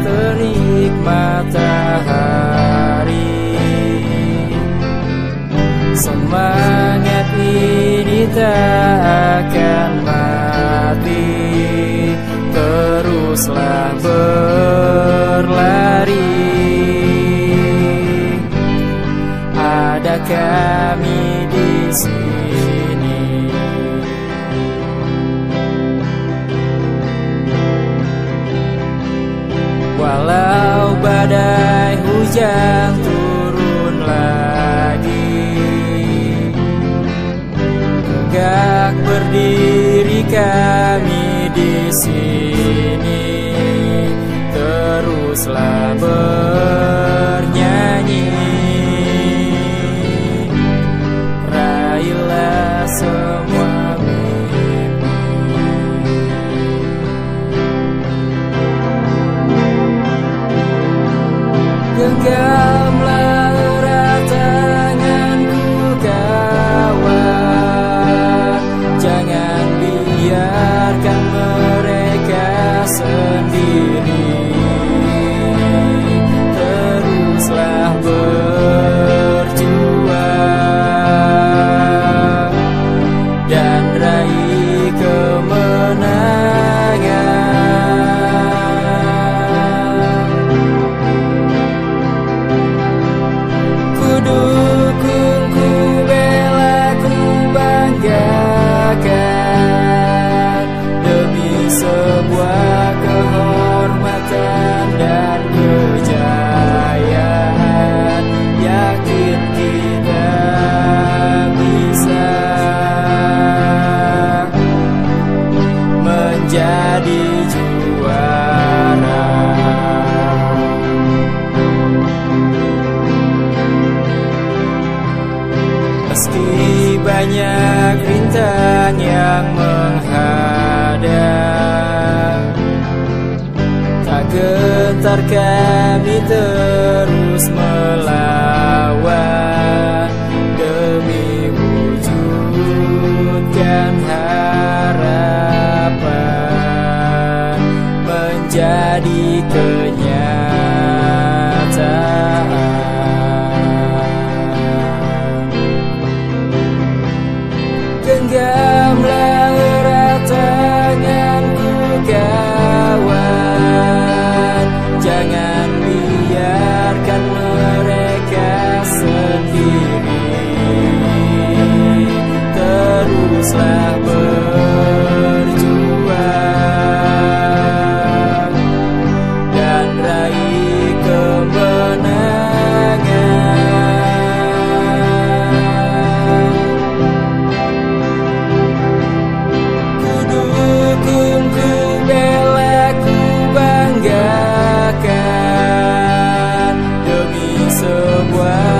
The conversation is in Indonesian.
Terik matahari. Semangat ini tak akan mati. Teruslah berlari. Ada kami di sini hujan turun lagi. Tegak berdiri kami di sini. Teruslah bernyanyi menjadi juara. Meski banyak rintang yang menghadang Tak gentar kami terus melawan menjadi kenyataan. Genggamlah erat tanganku kawan. Jangan biarkan mereka sendiri. Teruslah ber subway